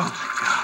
Oh, my God.